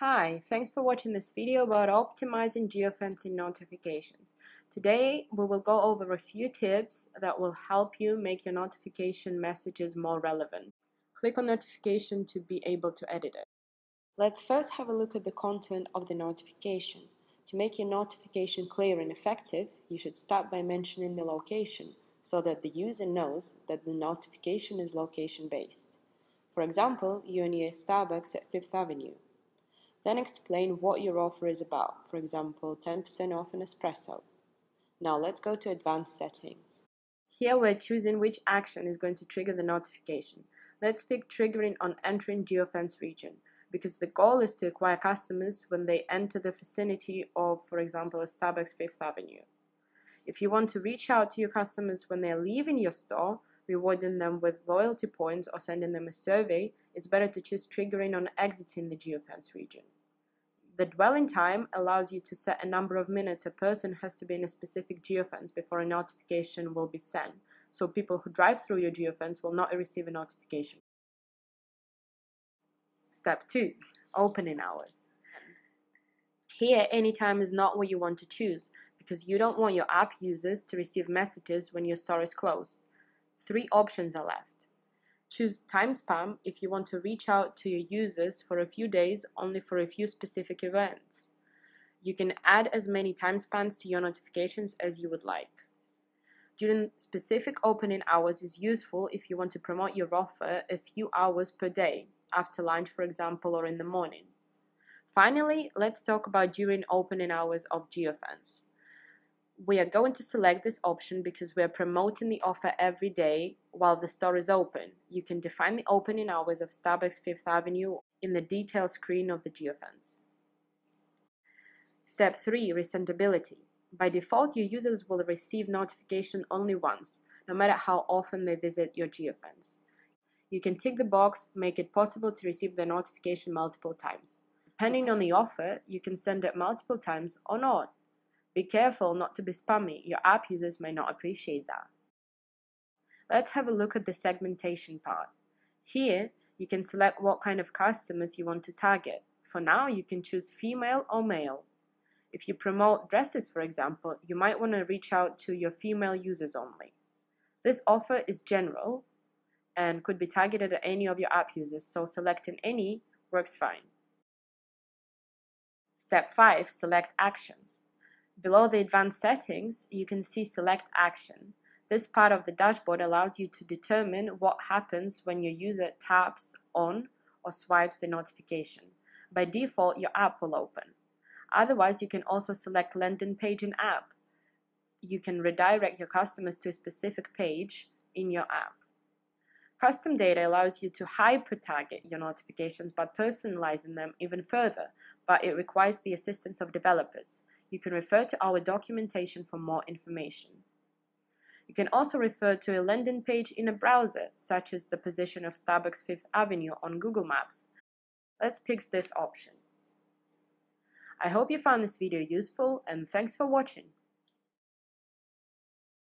Hi, thanks for watching this video about optimizing geofencing notifications. Today we will go over a few tips that will help you make your notification messages more relevant. Click on notification to be able to edit it. Let's first have a look at the content of the notification. To make your notification clear and effective, you should start by mentioning the location so that the user knows that the notification is location based. For example, you're near Starbucks at Fifth Avenue. Then explain what your offer is about, for example, 10% off an espresso. Now let's go to advanced settings. Here we're choosing which action is going to trigger the notification. Let's pick triggering on entering geofence region because the goal is to acquire customers when they enter the vicinity of, for example, a Starbucks Fifth Avenue. If you want to reach out to your customers when they're leaving your store, rewarding them with loyalty points or sending them a survey, it's better to choose triggering on exiting the geofence region. The dwelling time allows you to set a number of minutes a person has to be in a specific geofence before a notification will be sent, so people who drive through your geofence will not receive a notification. Step 2. Opening hours. Here, anytime is not what you want to choose because you don't want your app users to receive messages when your store is closed. Three options are left. Choose time span if you want to reach out to your users for a few days only for a few specific events. You can add as many time spans to your notifications as you would like. During specific opening hours is useful if you want to promote your offer a few hours per day, after lunch for example or in the morning. Finally, let's talk about during opening hours of geofence we are going to select this option because we are promoting the offer every day while the store is open. You can define the opening hours of Starbucks Fifth Avenue in the detail screen of the geofence. Step 3. Resendability. By default, your users will receive notification only once, no matter how often they visit your geofence. You can tick the box, make it possible to receive the notification multiple times. Depending on the offer, you can send it multiple times or not. Be careful not to be spammy, your app users may not appreciate that. Let's have a look at the segmentation part. Here, you can select what kind of customers you want to target. For now, you can choose female or male. If you promote dresses, for example, you might want to reach out to your female users only. This offer is general and could be targeted at any of your app users, so selecting any works fine. Step 5. Select action. Below the advanced settings, you can see select action. This part of the dashboard allows you to determine what happens when your user taps on or swipes the notification. By default, your app will open. Otherwise, you can also select landing page in app. You can redirect your customers to a specific page in your app. Custom data allows you to hyper-target your notifications by personalizing them even further, but it requires the assistance of developers. You can refer to our documentation for more information. You can also refer to a landing page in a browser, such as the position of Starbucks Fifth Avenue on Google Maps. Let's pick this option. I hope you found this video useful and thanks for watching.